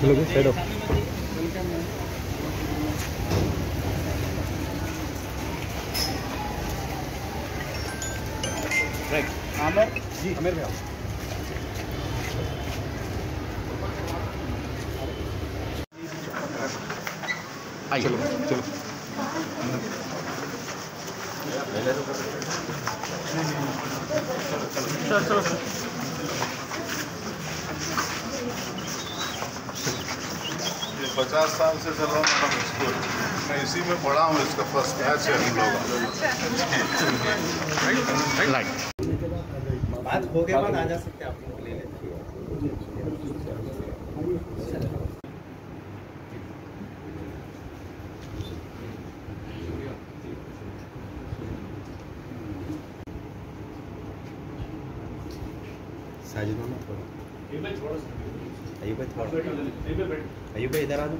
चलो side off Aamir ji Aamir भैया चलो चलो चलो चलो पचास साल से चल रहा हूँ मैडम स्कूल मैं इसी में पढ़ा हूँ इसका फ़र्स्ट बैच है हम लोग। बात हो गया बाद आ जा सकते आप लोग ले लेते साजिद भाई थोड़ा भाई इधर आ जाओ।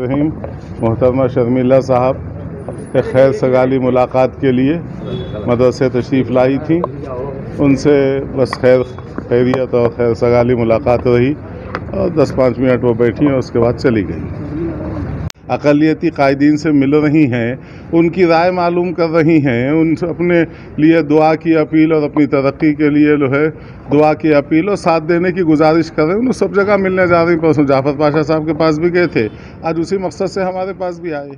रहीम मोहतरमा शर्मिला साहब के खैर सगाली मुलाकात के लिए मदरसे तशरीफ़ लाई थी। उनसे बस खैर खैरियत और खैर सगाली मुलाकात रही और दस पाँच मिनट वो बैठी और उसके बाद चली गई। अकलीती कायदीन से मिल रही हैं, उनकी राय मालूम कर रही हैं, उन अपने लिए दुआ की अपील और अपनी तरक्की के लिए जो है दुआ की अपील और साथ देने की गुजारिश कर रहे हैं। उन सब जगह मिलने जा रही परसों जाफ़र पाशा साहब के पास भी गए थे, आज उसी मकसद से हमारे पास भी आए।